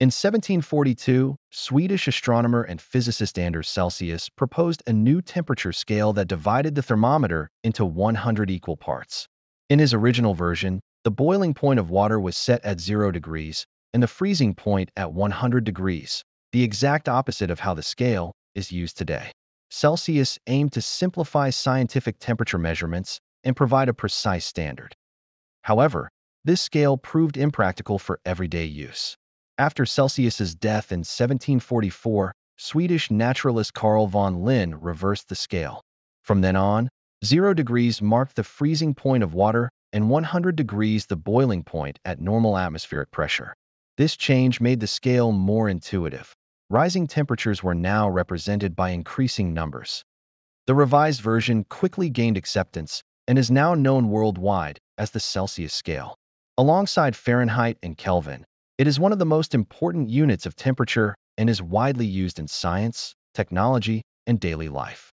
In 1742, Swedish astronomer and physicist Anders Celsius proposed a new temperature scale that divided the thermometer into 100 equal parts. In his original version, the boiling point of water was set at 0 degrees and the freezing point at 100 degrees, the exact opposite of how the scale is used today. Celsius aimed to simplify scientific temperature measurements and provide a precise standard. However, this scale proved impractical for everyday use. After Celsius's death in 1744, Swedish naturalist Carl von Linné reversed the scale. From then on, 0 degrees marked the freezing point of water and 100 degrees the boiling point at normal atmospheric pressure. This change made the scale more intuitive. Rising temperatures were now represented by increasing numbers. The revised version quickly gained acceptance and is now known worldwide as the Celsius scale. Alongside Fahrenheit and Kelvin, it is one of the most important units of temperature and is widely used in science, technology, and daily life.